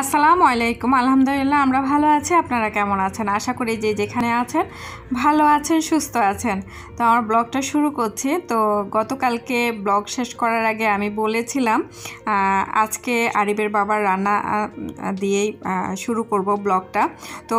আসসালামু আলাইকুম। আলহামদুলিল্লাহ, আমরা ভালো আছি। আপনারা কেমন আছেন? আশা করি যে যেখানে আছেন, ভালো আছেন, সুস্থ আছেন। তো আমার ব্লগটা শুরু করছি। তো গতকালকে ব্লগ শেষ করার আগে আমি বলেছিলাম আজকে আরিবের বাবার রান্না দিয়েই শুরু করব ব্লগটা। তো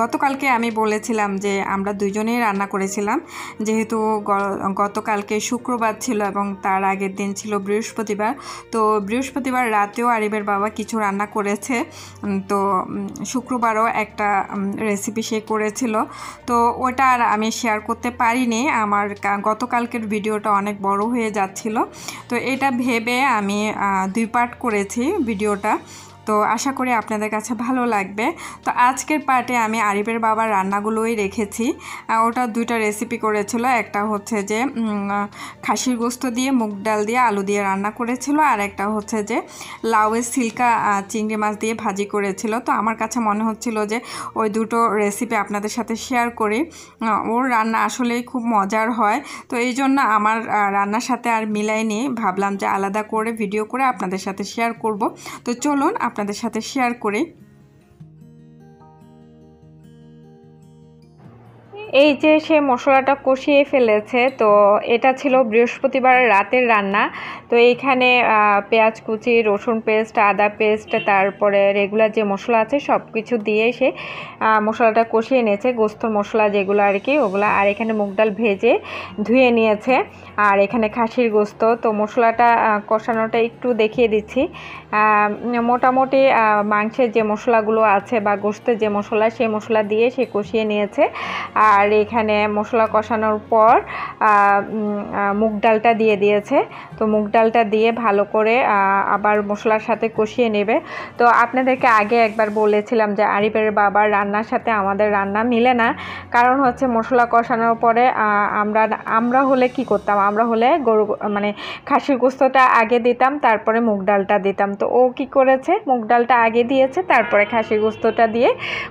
গতকালকে আমি বলেছিলাম যে আমরা দুজনেই রান্না করেছিলাম। যেহেতু গতকালকে শুক্রবার ছিল এবং তার আগের দিন ছিল বৃহস্পতিবার। তো বৃহস্পতিবার রাতেও আরিবের বাবা কিছু রান্না করেছে। উম, তো শুক্রবারও একটা রেসিপি সে করেছিল। তো ওটা আর আমি শেয়ার করতে পারিনি। আমার গতকালকের ভিডিওটা অনেক বড় হয়ে যাচ্ছিল। তো এটা ভেবে আমি দুই পার্ট করেছি ভিডিওটা। তো আশা করি আপনাদের কাছে ভালো লাগবে। তো আজকের পার্টে আমি আরিফের বাবার রান্নাগুলোই রেখেছি। ওটা দুইটা রেসিপি করেছিল। একটা হচ্ছে যে খাসির গোস্ত দিয়ে, মুগ ডাল দিয়ে, আলু দিয়ে রান্না করেছিল। আর একটা হচ্ছে যে, লাউয়ের সিল্কা চিংড়ি মাছ দিয়ে ভাজি করেছিল। তো আমার কাছে মনে হচ্ছিল যে, ওই দুটো রেসিপি আপনাদের সাথে শেয়ার করি। ওর রান্না আসলেই খুব মজার হয়। তো এই জন্য আমার রান্নার সাথে আর মিলাই মিলাইনি। ভাবলাম যে আলাদা করে ভিডিও করে আপনাদের সাথে শেয়ার করব। তো চলুন আপনাদের সাথে শেয়ার করি। এই যে সে মশলাটা কষিয়ে ফেলেছে, তো এটা ছিল বৃহস্পতিবার রাতের রান্না। তো এইখানে পেঁয়াজ কুচি, রসুন পেস্ট, আদা পেস্ট, তারপরে রেগুলার যে মশলা আছে সব কিছু দিয়ে সে মশলাটা কষিয়ে নিয়েছে। গোস্তর মশলা যেগুলো আর কি, ওগুলো আর এখানে মুগ ডাল ভেজে ধুয়ে নিয়েছে। আর এখানে খাসির গোস্ত, তো মশলাটা কষানোটা একটু দেখিয়ে দিচ্ছি। মোটামুটি মাংসের যে মশলাগুলো আছে বা গোস্তের যে মশলা, সেই মশলা দিয়ে সে কষিয়ে নিয়েছে। আর এখানে মশলা কষানোর পর মুগ ডালটা দিয়ে দিয়েছে। তো মুগ ডালটা দিয়ে ভালো করে আবার মশলার সাথে কষিয়ে নেবে। তো আপনাদেরকে আগে একবার বলেছিলাম যে আরিফের বাবার রান্নার সাথে আমাদের রান্না মিলে না। কারণ হচ্ছে মশলা কষানোর পরে আমরা আমরা হলে কি করতাম? আমরা হলে গরু মানে খাসির গোস্তটা আগে দিতাম, তারপরে মুগ ডালটা দিতাম। তো ও কি করেছে? মুগ ডালটা আগে দিয়েছে, তারপরে খাসির গোস্তটা দিয়ে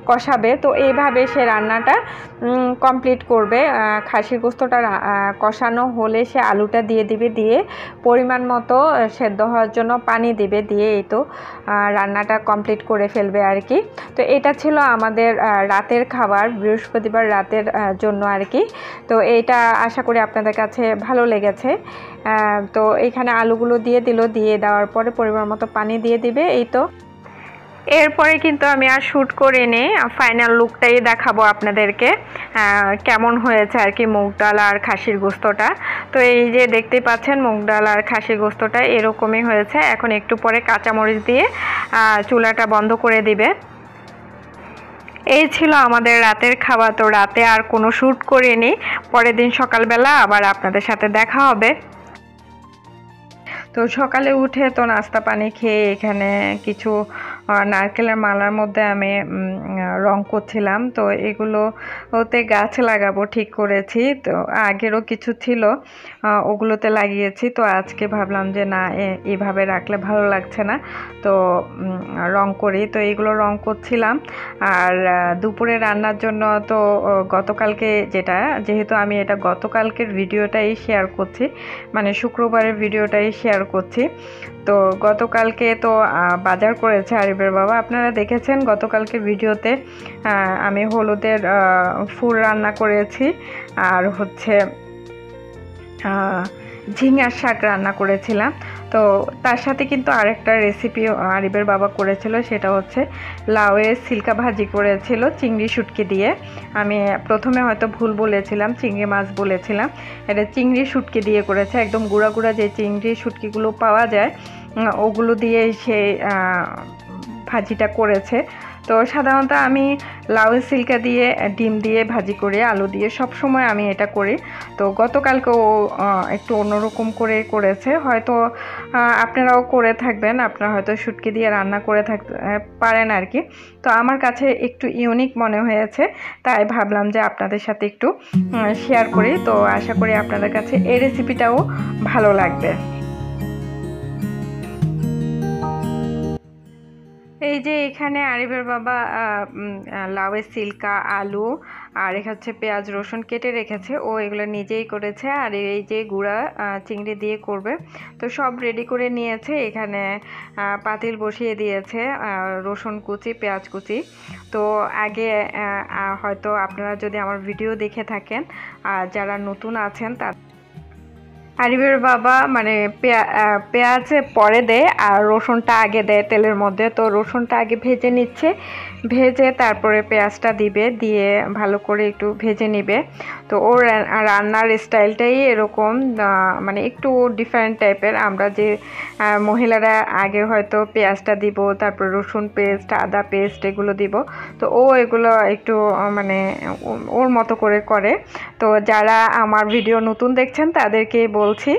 কষাবে। তো এইভাবে সে রান্নাটা কমপ্লিট করবে খাসির গোস্তটা কষানো হলে সে আলুটা দিয়ে দিবে, দিয়ে পরিমাণ মতো সেদ্ধ হওয়ার জন্য পানি দিবে, দিয়ে এই তো রান্নাটা কমপ্লিট করে ফেলবে আর কি। তো এটা ছিল আমাদের রাতের খাবার, বৃহস্পতিবার রাতের জন্য আর কি। তো এইটা আশা করি আপনাদের কাছে ভালো লেগেছে। তো এখানে আলুগুলো দিয়ে দিল, দিয়ে দেওয়ার পরে পরিমাণ মতো পানি দিয়ে দিবে, এই তো। এরপরে কিন্তু আমি আর শ্যুট করিনি ফাইনাল লুকটাই দেখাবো আপনাদেরকে কেমন হয়েছে আর কি মুগ ডাল আর খাসির গোস্তটা। তো এই যে দেখতেই পাচ্ছেন, মুগ ডাল আর খাসির গোস্তটা এরকমই হয়েছে। এখন একটু পরে কাঁচামরিচ দিয়ে চুলাটা বন্ধ করে দিবে। এই ছিল আমাদের রাতের খাবার। তো রাতে আর কোনো শ্যুট করিনি পরের দিন সকালবেলা আবার আপনাদের সাথে দেখা হবে। তো সকালে উঠে তো নাস্তা পানি খেয়ে এখানে কিছু নারকেলের মালার মধ্যে আমি রং করছিলাম। তো এগুলো ওতে গাছ লাগাবো, ঠিক করেছি। তো আগেরও কিছু ছিল ওগুলোতে লাগিয়েছি। তো আজকে ভাবলাম যে না এভাবে রাখলে ভালো লাগছে না। তো রং করি। তো এগুলো রং করছিলাম। আর দুপুরে রান্নার জন্য তো গতকালকে যেটা, যেহেতু আমি এটা গতকালকের ভিডিওটাই শেয়ার করছি মানে শুক্রবারের ভিডিওটাই শেয়ার করছি। তো গতকালকে তো বাজার করেছে আরিফের বাবা। আপনারা দেখেছেন গতকালকে ভিডিওতে আমি হলুদের ফুল রান্না করেছি আর হচ্ছে ঝিঙার শাক রান্না করেছিলাম। তো তার সাথে কিন্তু আরেকটা রেসিপি আরিবের বাবা করেছিল সেটা হচ্ছে লাউয়ের সিল্কা ভাজি করেছিল চিংড়ি শুটকি দিয়ে। আমি প্রথমে হয়তো ভুল বলেছিলাম চিংড়ি মাছ বলেছিলাম। এটা চিংড়ি শুটকি দিয়ে করেছে একদম গুঁড়া গুঁড়া যে চিংড়ি শুটকিগুলো পাওয়া যায় ওগুলো দিয়ে সে আহ, ভাজিটা করেছে। তো সাধারণত আমি লাউয়ের সিল্কা দিয়ে, ডিম দিয়ে ভাজি করে, আলু দিয়ে সব সময় আমি এটা করি। তো গতকালকে ও একটু অন্যরকম করে করেছে। হয়তো আপনারাও করে থাকবেন। আপনারা হয়তো শুটকি দিয়ে রান্না করে থাকতে পারেন আর কি তো আমার কাছে একটু ইউনিক মনে হয়েছে। তাই ভাবলাম যে আপনাদের সাথে একটু শেয়ার করি। তো আশা করি আপনাদের কাছে এই রেসিপিটাও ভালো লাগবে। এই যে এখানে আরিফের বাবা লাউয়ের সিল্কা, আলু, আর এখানে হচ্ছে পেঁয়াজ, রসুন কেটে রেখেছে। ও এগুলো নিজেই করেছে আর এই যে গুঁড়া চিংড়ি দিয়ে করবে। তো সব রেডি করে নিয়েছে। এখানে পাতিল বসিয়ে দিয়েছে রসুন কুচি, পেঁয়াজ কুচি। তো আগে হয়তো আপনারা যদি আমার ভিডিও দেখে থাকেন আর যারা নতুন আছেন তার আরিফের বাবা মানে পেঁয়াজ পরে দেয় আর রসুনটা আগে দেয় তেলের মধ্যে। তো রসুনটা আগে ভেজে নিচ্ছে। ভেজে তারপরে পেঁয়াজটা দিবে, দিয়ে ভালো করে একটু ভেজে নিবে। তো ওর রান্নার স্টাইলটাই এরকম মানে একটু ডিফারেন্ট টাইপের আমরা যে মহিলারা আগে হয়তো পেঁয়াজটা দিব, তারপর রসুন পেস্ট, আদা পেস্ট এগুলো দিব। তো ও এগুলো একটু মানে ওর মতো করে করে। তো যারা আমার ভিডিও নতুন দেখছেন, তাদেরকে বলছি,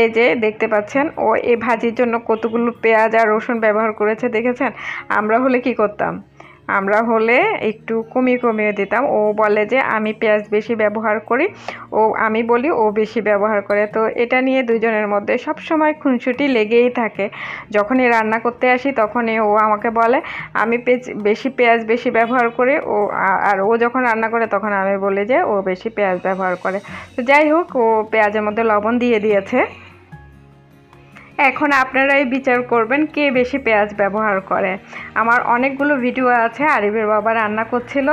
এই যে দেখতে পাচ্ছেন, ও এই ভাজির জন্য কতগুলো পেঁয়াজ আর রসুন ব্যবহার করেছে, দেখেছেন? আমরা হলে কি করতাম? আমরা হলে একটু কমিয়ে কমিয়ে দিতাম। ও বলে যে, আমি পেঁয়াজ বেশি ব্যবহার করি। ও আমি বলি, ও বেশি ব্যবহার করে। তো এটা নিয়ে দুজনের মধ্যে সব সময় খুনসুটি লেগেই থাকে। যখনই রান্না করতে আসি, তখনই ও আমাকে বলে, আমি বেশি পেঁয়াজ বেশি ব্যবহার করি। ও আর ও যখন রান্না করে, তখন আমি বলি যে, ও বেশি পেঁয়াজ ব্যবহার করে। তো যাই হোক, ও পেঁয়াজের মধ্যে লবণ দিয়ে দিয়েছে। এখন আপনারাই বিচার করবেন কে বেশি পেঁয়াজ ব্যবহার করে। আমার অনেকগুলো ভিডিও আছে, আরিফের বাবা রান্না করছিল,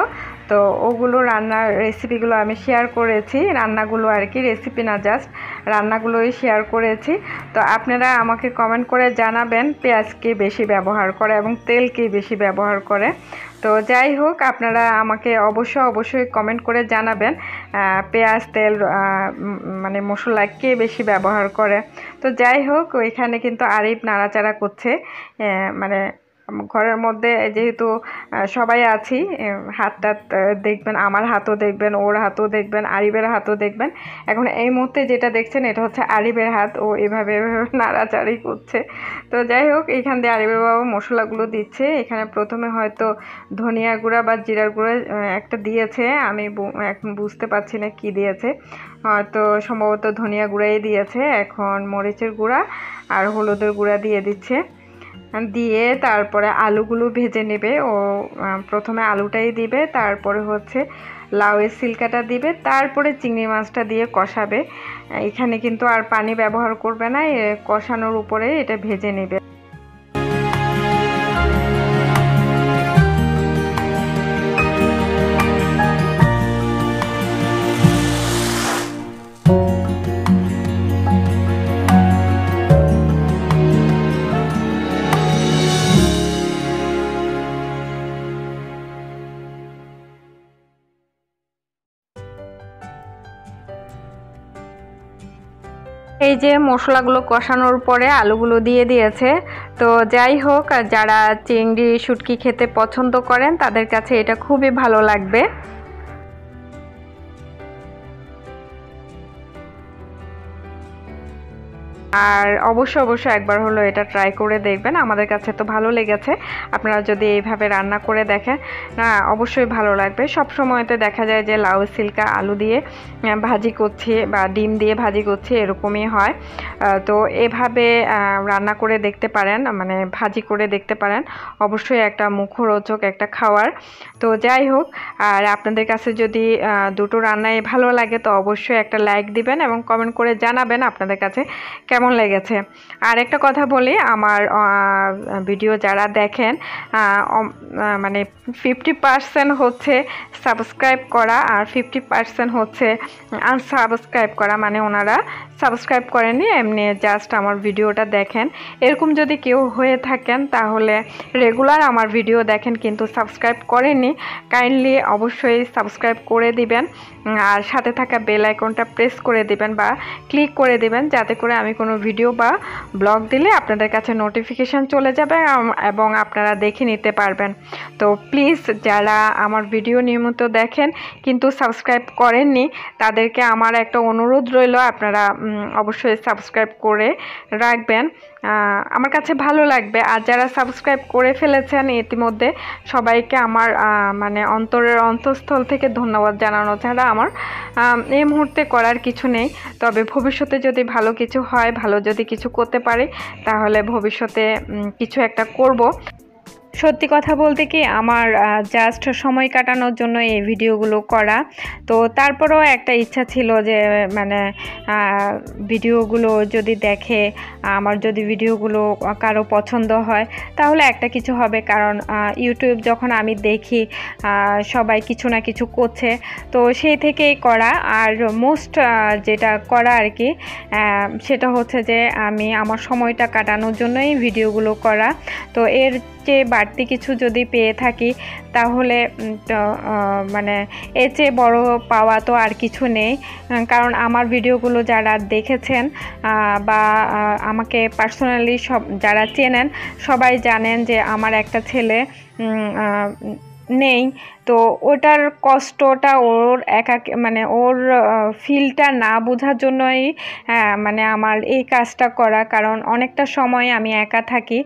তো ওগুলো রান্নার রেসিপিগুলো আমি শেয়ার করেছি। রান্নাগুলো আর কি রেসিপি না জাস্ট রান্নাগুলোই শেয়ার করেছি। তো আপনারা আমাকে কমেন্ট করে জানাবেন, পেঁয়াজ কে বেশি ব্যবহার করে এবং তেল কে বেশি ব্যবহার করে। তো যাই হোক, আপনারা আমাকে অবশ্য অবশ্যই কমেন্ট করে জানাবেন পেঁয়াজ, তেল মানে মশলা কে বেশি ব্যবহার করে। তো যাই হোক ওইখানে কিন্তু আরিফ নাড়াচাড়া করছে মানে ঘরের মধ্যে যেহেতু সবাই আছি হাত টাত দেখবেন, আমার হাতও দেখবেন, ওর হাতও দেখবেন আরিবের হাতও দেখবেন। এখন এই মুহূর্তে যেটা দেখছেন, এটা হচ্ছে আরিবের হাত, ও এভাবে এভাবে নাড়াচাড়ি করছে। তো যাই হোক, এখান দিয়ে আরিবের বাবা মশলাগুলো দিচ্ছে। এখানে প্রথমে হয়তো ধনিয়া গুঁড়া বা জিরার গুঁড়া একটা দিয়েছে। আমি এখন বুঝতে পারছি না কি দিয়েছে। হয়তো সম্ভবত ধনিয়া গুঁড়াই দিয়েছে। এখন মরিচের গুঁড়া আর হলুদের গুঁড়া দিয়ে দিচ্ছে। দিয়ে তারপরে আলুগুলো ভেজে নেবে। ও প্রথমে আলুটাই দিবে, তারপরে হচ্ছে লাউয়ের সিলকাটা দিবে, তারপরে চিংড়ি মাছটা দিয়ে কষাবে। এখানে কিন্তু আর পানি ব্যবহার করবে না কষানোর উপরে এটা ভেজে নেবে। এই যে মশলাগুলো কষানোর পরে আলুগুলো দিয়ে দিয়েছে। তো যাই হোক, যারা চিংড়ি, শুটকি খেতে পছন্দ করেন, তাদের কাছে এটা খুবই ভালো লাগবে। আর অবশ্যই অবশ্যই একবার হলো এটা ট্রাই করে দেখবেন। আমাদের কাছে তো ভালো লেগেছে। আপনারা যদি এইভাবে রান্না করে দেখেন, না, অবশ্যই ভালো লাগবে। সব সময়তে দেখা যায় যে লাউ, সিল্কা, আলু দিয়ে ভাজি করছি বা ডিম দিয়ে ভাজি করছি, এরকমই হয়। তো এভাবে রান্না করে দেখতে পারেন মানে ভাজি করে দেখতে পারেন। অবশ্যই একটা মুখরোচক একটা খাওয়ার। তো যাই হোক, আর আপনাদের কাছে যদি দুটো রান্নাই ভালো লাগে, তো অবশ্যই একটা লাইক দিবেন এবং কমেন্ট করে জানাবেন আপনাদের কাছে কেমন লেগেছে? আর একটা কথা বলি, আমার ভিডিও যারা দেখেন মানে ফিফটি পার্সেন্ট হচ্ছে সাবস্ক্রাইব করা আর ফিফটি পার্সেন্ট হচ্ছে আনসাবস্ক্রাইব করা মানে ওনারা সাবস্ক্রাইব করেনি এমনি জাস্ট আমার ভিডিওটা দেখেন। এরকম যদি কেউ হয়ে থাকেন, তাহলে রেগুলার আমার ভিডিও দেখেন, কিন্তু সাবস্ক্রাইব করেনি কাইন্ডলি অবশ্যই সাবস্ক্রাইব করে দিবেন। আর সাথে থাকা বেল আইকনটা প্রেস করে দিবেন বা ক্লিক করে দিবেন, যাতে করে আমি কোনো ভিডিও বা ব্লগ দিলে আপনাদের কাছে নোটিফিকেশান চলে যাবে এবং আপনারা দেখে নিতে পারবেন। তো প্লিজ যারা আমার ভিডিও নিয়মিত দেখেন কিন্তু সাবস্ক্রাইব করেননি, তাদেরকে আমার একটা অনুরোধ রইল, আপনারা অবশ্যই সাবস্ক্রাইব করে রাখবেন। আমার কাছে ভালো লাগবে। আর যারা সাবস্ক্রাইব করে ফেলেছেন ইতিমধ্যে, সবাইকে আমার মানে অন্তরের অন্তঃস্থল থেকে ধন্যবাদ জানানো ছাড়া আমার এই মুহূর্তে করার কিছু নেই। তবে ভবিষ্যতে যদি ভালো কিছু হয়, ভালো যদি কিছু করতে পারি, তাহলে ভবিষ্যতে কিছু একটা করব। সত্যি কথা বলতে কি আমার জাস্ট সময় কাটানোর জন্য এই ভিডিওগুলো করা। তো তারপরেও একটা ইচ্ছা ছিল যে মানে ভিডিওগুলো যদি দেখে, আমার যদি ভিডিওগুলো কারও পছন্দ হয়, তাহলে একটা কিছু হবে। কারণ ইউটিউব যখন আমি দেখি সবাই কিছু না কিছু করছে, তো সেই থেকেই করা। আর মোস্ট যেটা করা আর কি সেটা হচ্ছে যে, আমি আমার সময়টা কাটানোর জন্যই ভিডিওগুলো করা। তো এর চেয়ে বাড়তি কিছু যদি পেয়ে থাকি, তাহলে মানে এর চেয়ে বড় পাওয়া তো আর কিছু নেই। কারণ আমার ভিডিওগুলো যারা দেখেছেন বা আমাকে পার্সোনালি সব, যারা চেনেন, সবাই জানেন যে আমার একটা ছেলে নেই। তো ওটার কষ্টটা ওর একা মানে ওর ফিলটা না বোঝার জন্যই মানে আমার এই কাজটা করা। কারণ অনেকটা সময় আমি একা থাকি।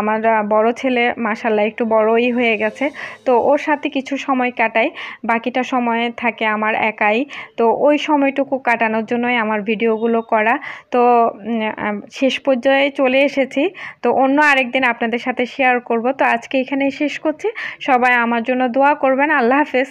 আমার বড় ছেলে মাসাল্লাহ একটু বড়ই হয়ে গেছে। তো ওর সাথে কিছু সময় কাটাই। বাকিটা সময় থাকে আমার একাই। তো ওই সময়টুকু কাটানোর জন্যই আমার ভিডিওগুলো করা। তো শেষ পর্যায়ে চলে এসেছি। তো অন্য আরেকদিন আপনাদের সাথে শেয়ার করব। তো আজকে এখানেই শেষ করছি। সবাই আমার জন্য দোয়া করবেন আল্লাহ হাফেজ।